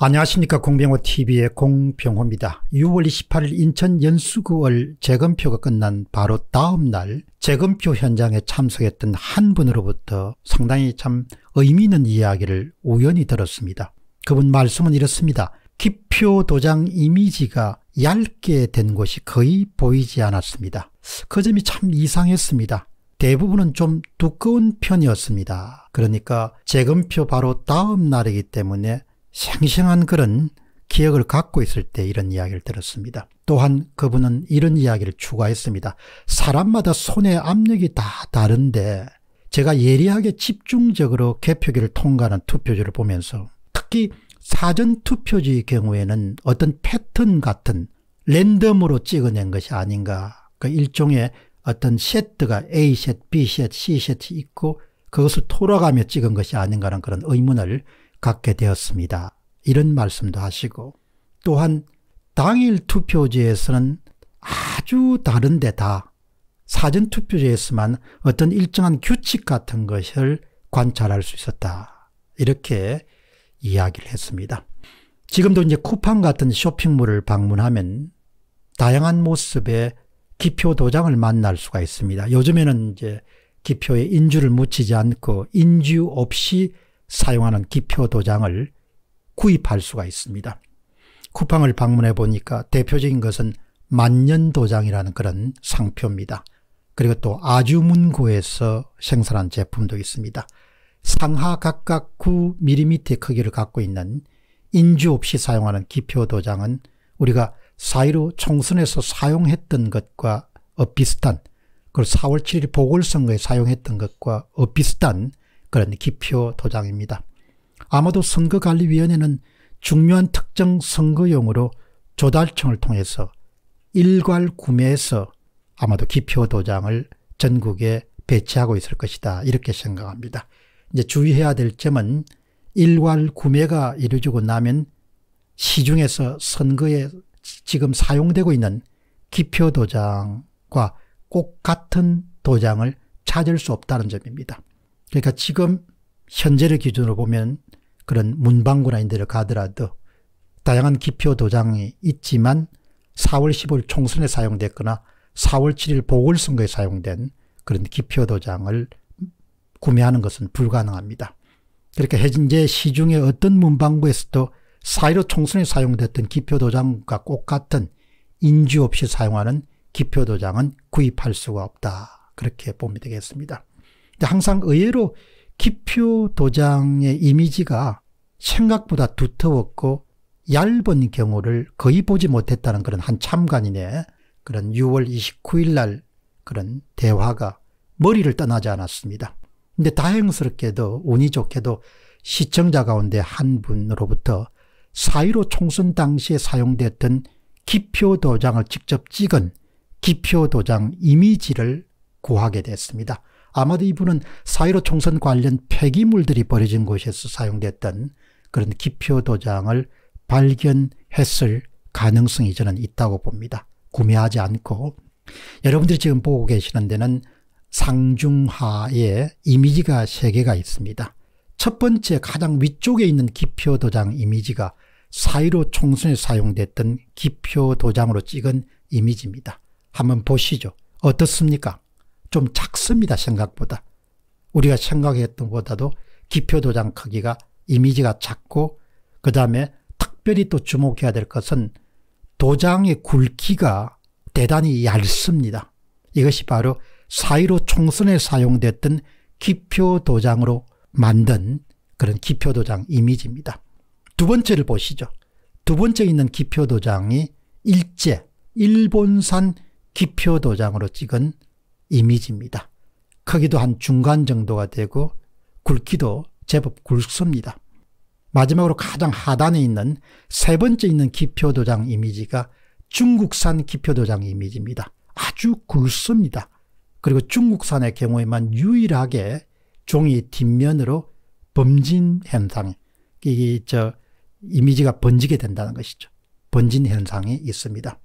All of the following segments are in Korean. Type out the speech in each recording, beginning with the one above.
안녕하십니까 공병호TV의 공병호입니다. 6월 28일 인천 연수구월 재검표가 끝난 바로 다음 날 재검표 현장에 참석했던 한 분으로부터 상당히 참 의미 있는 이야기를 우연히 들었습니다. 그분 말씀은 이렇습니다. 기표 도장 이미지가 얇게 된 곳이 거의 보이지 않았습니다. 그 점이 참 이상했습니다. 대부분은 좀 두꺼운 편이었습니다. 그러니까 재검표 바로 다음 날이기 때문에 생생한 그런 기억을 갖고 있을 때 이런 이야기를 들었습니다. 또한 그분은 이런 이야기를 추가했습니다. 사람마다 손의 압력이 다 다른데 제가 예리하게 집중적으로 개표기를 통과하는 투표지를 보면서 특히 사전 투표지의 경우에는 어떤 패턴 같은 랜덤으로 찍어낸 것이 아닌가 그 일종의 어떤 세트가 A셋, B셋, C셋이 있고 그것을 돌아가며 찍은 것이 아닌가라는 그런 의문을 갖게 되었습니다. 이런 말씀도 하시고 또한 당일 투표지에서는 아주 다른데 다 사전 투표지에서만 어떤 일정한 규칙 같은 것을 관찰할 수 있었다. 이렇게 이야기를 했습니다. 지금도 이제 쿠팡 같은 쇼핑몰을 방문하면 다양한 모습의 기표 도장을 만날 수가 있습니다. 요즘에는 이제 기표에 인주를 묻히지 않고 인주 없이 사용하는 기표 도장을 구입할 수가 있습니다. 쿠팡을 방문해 보니까 대표적인 것은 만년도장이라는 그런 상표입니다. 그리고 또 아주문고에서 생산한 제품도 있습니다. 상하 각각 9mm 크기를 갖고 있는 인주 없이 사용하는 기표 도장은 우리가 4.15 총선에서 사용했던 것과 엇비슷한 그리고 4월 7일 보궐선거에 사용했던 것과 엇비슷한 그런 기표 도장입니다. 아마도 선거관리위원회는 중요한 특정 선거용으로 조달청을 통해서 일괄 구매해서 아마도 기표 도장을 전국에 배치하고 있을 것이다. 이렇게 생각합니다. 이제 주의해야 될 점은 일괄 구매가 이루어지고 나면 시중에서 선거에 지금 사용되고 있는 기표 도장과 꼭 같은 도장을 찾을 수 없다는 점입니다. 그러니까 지금 현재를 기준으로 보면 그런 문방구나 이런 데를 가더라도 다양한 기표 도장이 있지만 4월 15일 총선에 사용됐거나 4월 7일 보궐선거에 사용된 그런 기표 도장을 구매하는 것은 불가능합니다. 그러니까 현재 시중의 어떤 문방구에서도 4.15 총선에 사용됐던 기표 도장과 꼭 같은 인주 없이 사용하는 기표 도장은 구입할 수가 없다. 그렇게 보면 되겠습니다. 항상 의외로 기표 도장의 이미지가 생각보다 두터웠고 얇은 경우를 거의 보지 못했다는 그런 한 참관인의 그런 6월 29일 날 그런 대화가 머리를 떠나지 않았습니다. 근데 다행스럽게도 운이 좋게도 시청자 가운데 한 분으로부터 4.15 총선 당시에 사용됐던 기표 도장을 직접 찍은 기표 도장 이미지를 구하게 됐습니다. 아마도 이분은 4.15 총선 관련 폐기물들이 버려진 곳에서 사용됐던 그런 기표 도장을 발견했을 가능성이 저는 있다고 봅니다. 구매하지 않고 여러분들이 지금 보고 계시는 데는 상중하에 이미지가 3개가 있습니다. 첫 번째 가장 위쪽에 있는 기표 도장 이미지가 4.15 총선에 사용됐던 기표 도장으로 찍은 이미지입니다. 한번 보시죠. 어떻습니까? 좀 작습니다. 생각보다. 우리가 생각했던 것보다도 기표 도장 크기가 이미지가 작고 그 다음에 특별히 또 주목해야 될 것은 도장의 굵기가 대단히 얇습니다. 이것이 바로 4.15 총선에 사용됐던 기표 도장으로 만든 그런 기표 도장 이미지입니다. 두 번째를 보시죠. 두 번째 있는 기표 도장이 일제 일본산 기표 도장으로 찍은 이미지입니다. 크기도 한 중간 정도가 되고 굵기도 제법 굵습니다. 마지막으로 가장 하단에 있는 세 번째 있는 기표도장 이미지가 중국산 기표도장 이미지입니다. 아주 굵습니다. 그리고 중국산의 경우에만 유일하게 종이 뒷면으로 범진 현상, 이게 저 이미지가 번지게 된다는 것이죠. 번진 현상이 있습니다.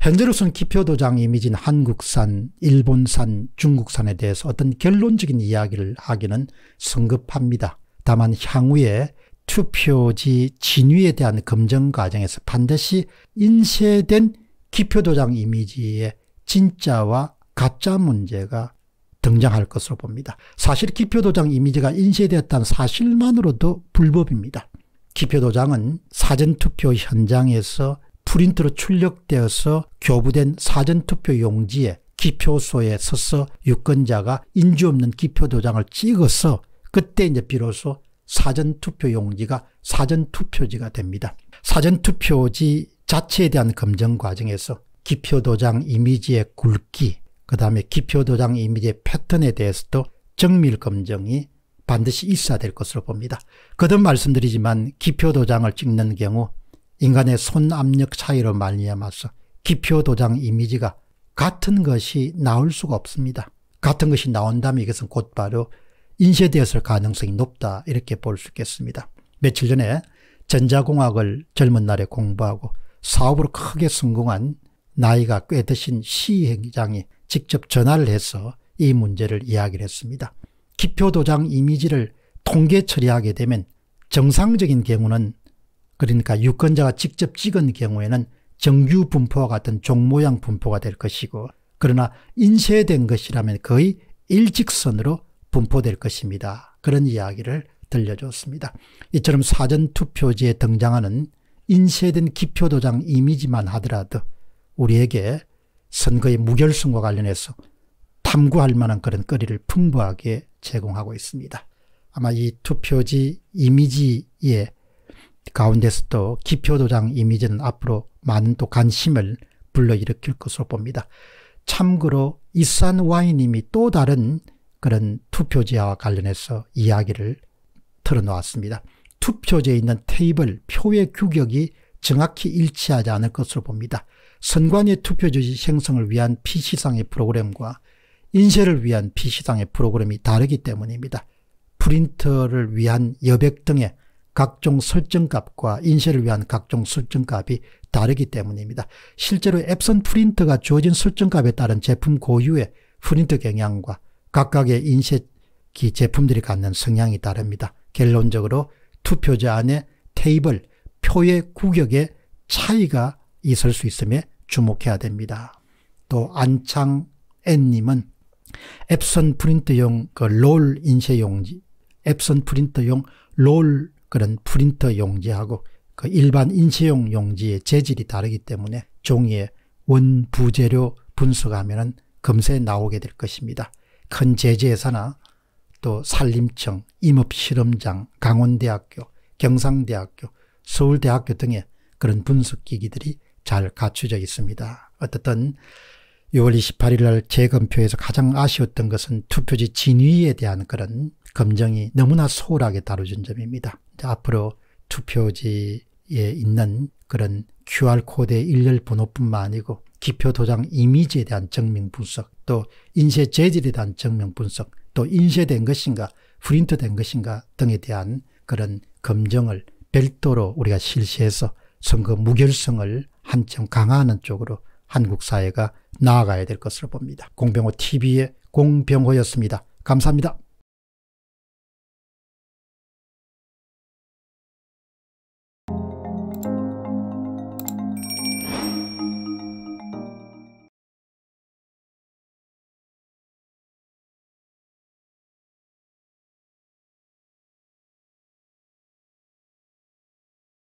현재로서는 기표도장 이미지는 한국산, 일본산, 중국산에 대해서 어떤 결론적인 이야기를 하기는 성급합니다. 다만 향후에 투표지 진위에 대한 검증 과정에서 반드시 인쇄된 기표도장 이미지의 진짜와 가짜 문제가 등장할 것으로 봅니다. 사실 기표도장 이미지가 인쇄되었다는 사실만으로도 불법입니다. 기표도장은 사전투표 현장에서 프린트로 출력되어서 교부된 사전투표 용지에 기표소에 서서 유권자가 인주 없는 기표 도장을 찍어서 그때 이제 비로소 사전투표 용지가 사전투표지가 됩니다. 사전투표지 자체에 대한 검증 과정에서 기표 도장 이미지의 굵기, 그 다음에 기표 도장 이미지의 패턴에 대해서도 정밀 검증이 반드시 있어야 될 것으로 봅니다. 거듭 말씀드리지만 기표 도장을 찍는 경우 인간의 손 압력 차이로 말미암아서 기표도장 이미지가 같은 것이 나올 수가 없습니다. 같은 것이 나온다면 이것은 곧바로 인쇄되었을 가능성이 높다 이렇게 볼 수 있겠습니다. 며칠 전에 전자공학을 젊은 날에 공부하고 사업으로 크게 성공한 나이가 꽤 드신 시행장이 직접 전화를 해서 이 문제를 이야기를 했습니다. 기표도장 이미지를 통계 처리하게 되면 정상적인 경우는 그러니까 유권자가 직접 찍은 경우에는 정규 분포와 같은 종모양 분포가 될 것이고 그러나 인쇄된 것이라면 거의 일직선으로 분포될 것입니다. 그런 이야기를 들려줬습니다. 이처럼 사전투표지에 등장하는 인쇄된 기표도장 이미지만 하더라도 우리에게 선거의 무결성과 관련해서 탐구할 만한 그런 거리를 풍부하게 제공하고 있습니다. 아마 이 투표지 이미지의 가운데서도 기표도장 이미지는 앞으로 많은 또 관심을 불러일으킬 것으로 봅니다. 참고로 이산 와이님이 또 다른 그런 투표지와 관련해서 이야기를 털어놓았습니다. 투표지에 있는 테이블, 표의 규격이 정확히 일치하지 않을 것으로 봅니다. 선관위 투표지 생성을 위한 PC상의 프로그램과 인쇄를 위한 PC상의 프로그램이 다르기 때문입니다. 프린터를 위한 여백 등의 각종 설정값과 인쇄를 위한 각종 설정값이 다르기 때문입니다. 실제로 앱선 프린터가 주어진 설정값에 따른 제품 고유의 프린터 경향과 각각의 인쇄기 제품들이 갖는 성향이 다릅니다. 결론적으로 투표지 안에 테이블, 표의 구격에 차이가 있을 수 있음에 주목해야 됩니다. 또 안창 N님은 앱선 프린터용 그 롤 인쇄 용지, 앱선 프린터용 롤 그런 프린터 용지하고 그 일반 인쇄용 용지의 재질이 다르기 때문에 종이의 원부재료 분석하면 금세 나오게 될 것입니다. 큰 제재회사나 또 산림청, 임업실험장, 강원대학교, 경상대학교, 서울대학교 등의 그런 분석기기들이 잘 갖춰져 있습니다. 어떻든 6월 28일 날 재검표에서 가장 아쉬웠던 것은 투표지 진위에 대한 그런 검증이 너무나 소홀하게 다뤄진 점입니다. 앞으로 투표지에 있는 그런 QR코드의 일렬 번호뿐만 아니고 기표 도장 이미지에 대한 증명 분석 또 인쇄 재질에 대한 증명 분석 또 인쇄된 것인가 프린트된 것인가 등에 대한 그런 검증을 별도로 우리가 실시해서 선거 무결성을 한층 강화하는 쪽으로 한국 사회가 나아가야 될 것으로 봅니다. 공병호 TV의 공병호였습니다. 감사합니다.